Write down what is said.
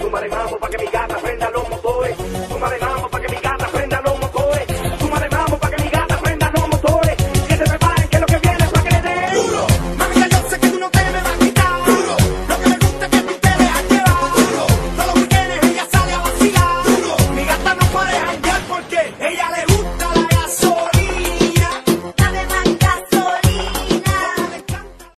Súbale mambo pa' que mi gata